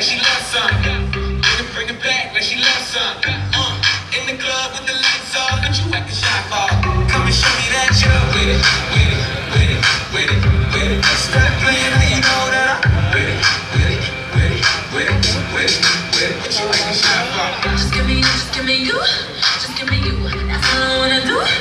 like she loves something. Bring it, bring it back like she loves something. Uh, in the club with the lights off, but you acting shy for. Come and show me that you're with it, with it, with it, with it, with it. Stop playing, now you know that I'm with it, with it, with it, with it, with it, with it. What you acting shy for? Just give me you, just give me you, just give me you. That's all I wanna do.